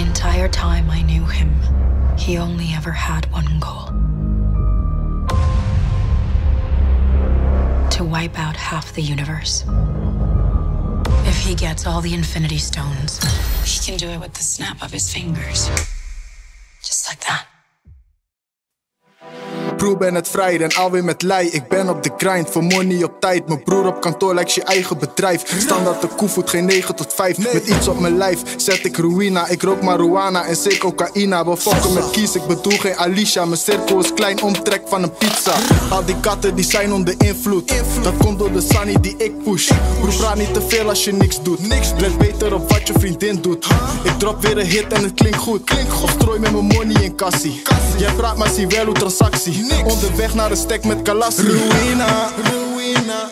entire time I knew him, he only ever had one goal to wipe out half the universe. If he gets all the Infinity Stones, he can do it with the snap of his fingers. Just like that. Broer ben het vrij en alweer met lei. Ik ben op de grind, voor money op tijd. Mijn broer op kantoor lijkt je eigen bedrijf. Standaard de koevoet, geen 9 tot 5 Met iets op mijn lijf, zet ik ruïna. Ik rook marijuana en zeker cocaïna. We fokken met kies, ik bedoel geen Alicia. Mijn cirkel is klein, omtrek van een pizza. Al die katten die zijn onder invloed. Dat komt door de sunny die ik push. Broer praat niet te veel als je niks doet. Let beter op wat je vriendin doet. Ik drop weer een hit en het klinkt goed. Of strooi met mijn money in kassie. Jij praat maar zie wel hoe transactie Onderweg naar een stek met kalassie Ruïna, ruïna.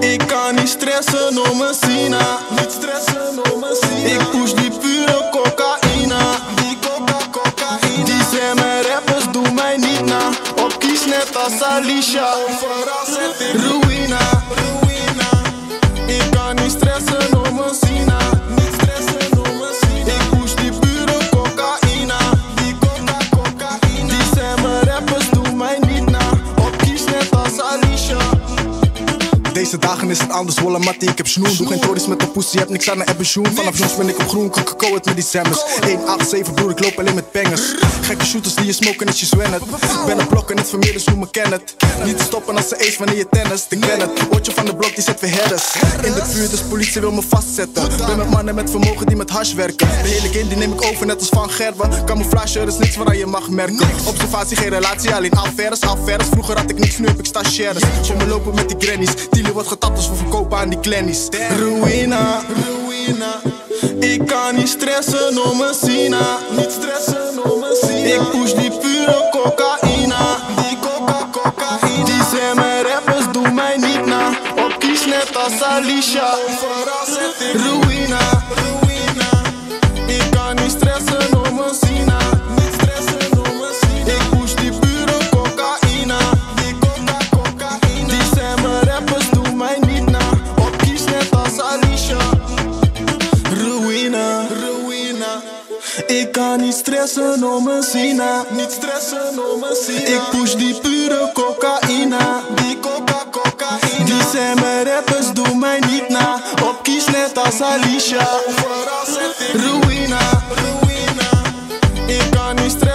Ik kan niet stressen om mijn Sina Niet stressen om mijn Sina Ik push die pure cocaïna. Die coca cocaïna Die zijn rappers, doe mij niet na. Op kies net als Alicia. Ruïna deze dagen is het anders, wolle mattie, ik heb snoen Doe geen tories met de pussy, heb niks aan een ebbenjoen Vanaf jongs ben ik op groen, coca het met die zemmers. 187 broer, ik loop alleen met bangers. Gekke shooters die je smoken is je zwemmen Ben een blok en het vermeer, dus noem me ken het Niet stoppen als ze ace wanneer je tennis Ik ken het, oortje van de blok die zet weer In de vuur, dus politie wil me vastzetten. Ben met mannen met vermogen die met hash werken. De hele game die neem ik over, net als van Gerben Camouflage, er is niks waaraan je mag merken. Observatie, geen relatie, alleen affaires, affaires. Vroeger had ik niks, nu heb ik stagiaires. Voor me lopen met die grannies. Tielen wordt getapt als we verkopen aan die clannies Ruïna, ruïna. Ik kan niet stressen om mijn Sina Niet stressen om mijn Sina Ik push die pure cocaïna. Die coca cocaïna. Die zijn mijn rappers, doe mij niet na. Op kies net als Alicia. Ruïna Ik kan niet stressen om mijn Sina. Niet stressen om mijn Sina. Ik push die pure cocaïna. Die coca cocaïna. Die zijn mijn rappers, doe mij niet na. Op kies net als Alicia. Ruïna. ruïna. Ik kan niet stressen.